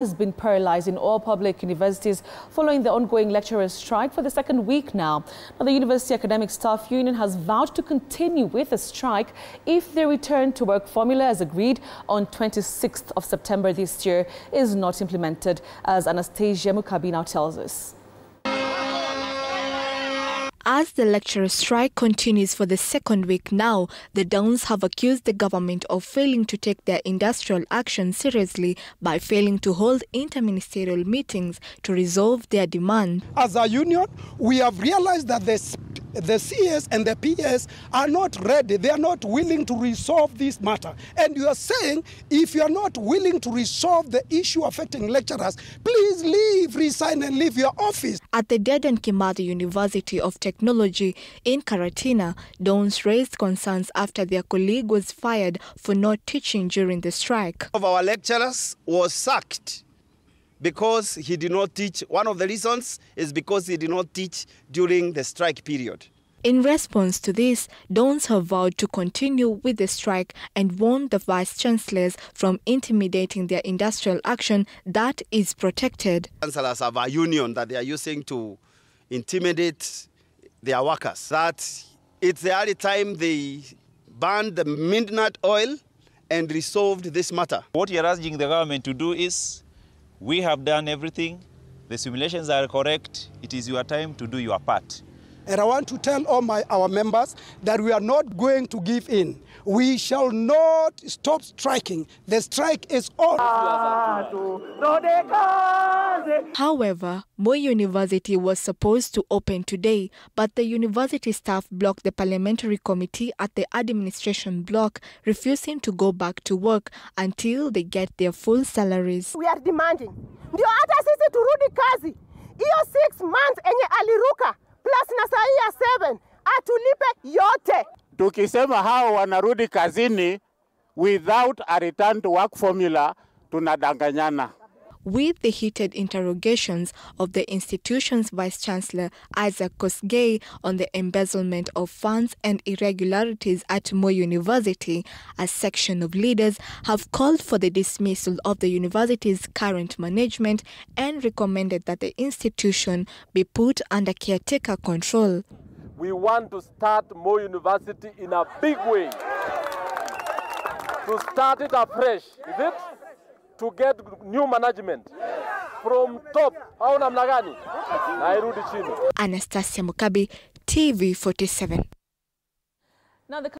has been paralyzed in all public universities following the ongoing lecturers' strike for the second week now. now. The University Academic Staff Union has vowed to continue with the strike if the return to work formula as agreed on 26th of September this year is not implemented, as Anastasia Mukabi now tells us. As the lecturer strike continues for the second week now, the Dons have accused the government of failing to take their industrial action seriously by failing to hold interministerial meetings to resolve their demand. As a union, we have realized that the, the CS and the PS are not ready. They are not willing to resolve this matter. And you are saying if you are not willing to resolve the issue affecting lecturers, please leave, resign, and leave your office. At the Dedan Kimathi University of Technology in Karatina, Dons raised concerns after their colleague was fired for not teaching during the strike. Of our lecturers was sacked because he did not teach. One of the reasons is because he did not teach during the strike period. In response to this, Dons have vowed to continue with the strike and warned the vice chancellors from intimidating their industrial action that is protected. Chancellors have a union that they are using to intimidate their workers. That it's the early time they banned the midnight oil and resolved this matter. What you're asking the government to do is we have done everything. The simulations are correct. It is your time to do your part. And I want to tell all my, our members that we are not going to give in. We shall not stop striking. The strike is on. However, Moi University was supposed to open today, but the university staff blocked the parliamentary committee at the administration block, refusing to go back to work until they get their full salaries. We are demanding ndio hata sisi turudi kazi hiyo 6 months enye aliruka Tukisema hao wanarudi kazini without a return to work formula, tunadanganyana. With the heated interrogations of the institution's vice chancellor Isaac Kosgei on the embezzlement of funds and irregularities at Moi University, a section of leaders have called for the dismissal of the university's current management and recommended that the institution be put under caretaker control. We want to start Moi University in a big way. To start it afresh, is it? To get new management from top au namna gani? Na irudi chini. Anastasia Mukabi, TV 47. Now the